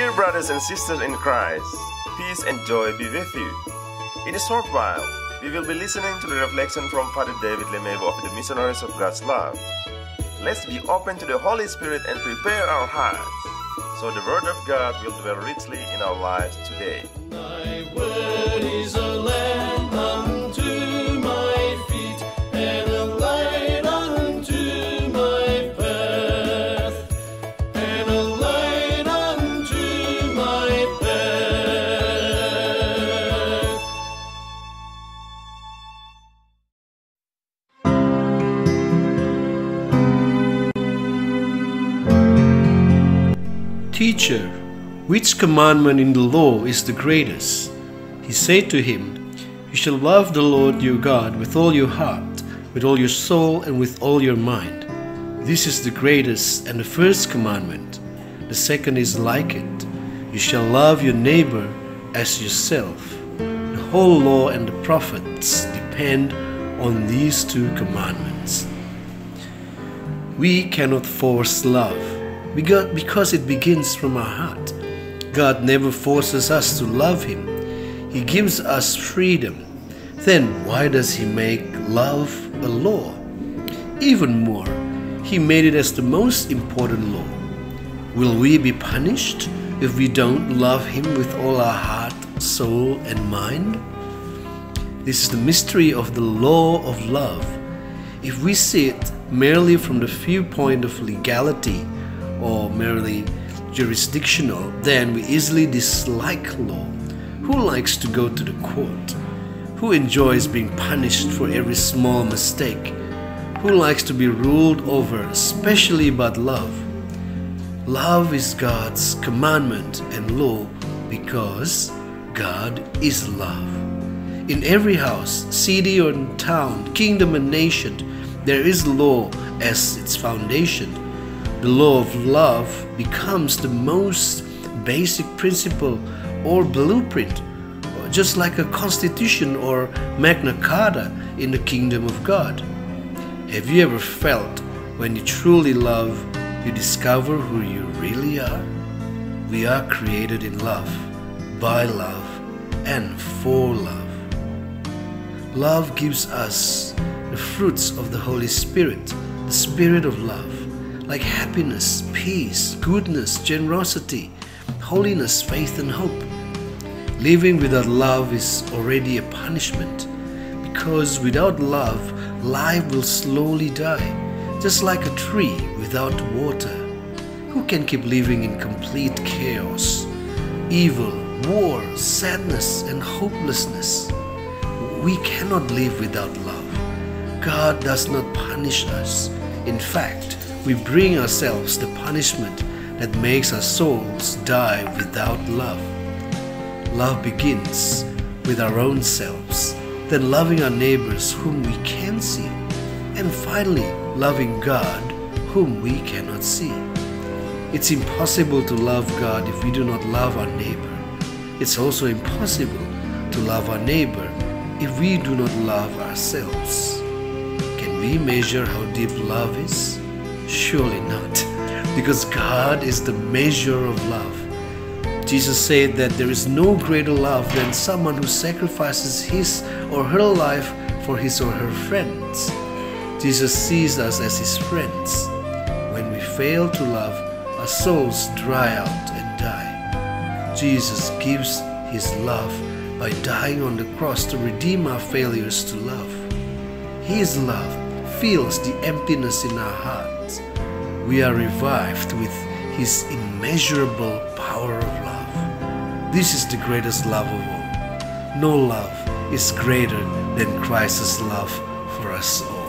Dear brothers and sisters in Christ, peace and joy be with you. In a short while, we will be listening to the reflection from Father David Lemewu of the Missionaries of God's Love. Let's be open to the Holy Spirit and prepare our hearts so the Word of God will dwell richly in our lives today. Teacher, which commandment in the law is the greatest? He said to him, You shall love the Lord your God with all your heart, with all your soul, and with all your mind. This is the greatest and the first commandment. The second is like it You shall love your neighbor as yourself. The whole law and the prophets depend on these two commandments. We cannot force love because it begins from our heart. God never forces us to love Him, He gives us freedom. Then why does He make love a law? Even more, He made it as the most important law. Will we be punished if we don't love Him with all our heart, soul, and mind? This is the mystery of the law of love. If we see it merely from the viewpoint of legality or merely jurisdictional, then we easily dislike law. Who likes to go to the court? Who enjoys being punished for every small mistake? Who likes to be ruled over, especially about love? Love is God's commandment and law because God is love. In every house, city or town, kingdom and nation, there is law as its foundation. The law of love becomes the most basic principle or blueprint, just like a constitution or Magna Carta in the kingdom of God. Have you ever felt when you truly love, you discover who you really are? We are created in love, by love, and for love. Love gives us the fruits of the Holy Spirit, the Spirit of love, like happiness, peace, goodness, generosity, holiness, faith, and hope. Living without love is already a punishment because without love, life will slowly die, just like a tree without water. Who can keep living in complete chaos, evil, war, sadness, and hopelessness? We cannot live without love. God does not punish us. In fact, we bring ourselves the punishment that makes our souls die without love. Love begins with our own selves, then loving our neighbors whom we can see, and finally loving God whom we cannot see. It's impossible to love God if we do not love our neighbor. It's also impossible to love our neighbor if we do not love ourselves. Can we measure how deep love is? Surely not, because God is the measure of love. Jesus said that there is no greater love than someone who sacrifices his or her life for his or her friends. Jesus sees us as his friends. When we fail to love, our souls dry out and die. Jesus gives his love by dying on the cross to redeem our failures to love. His love fills the emptiness in our hearts. We are revived with His immeasurable power of love. This is the greatest love of all. No love is greater than Christ's love for us all.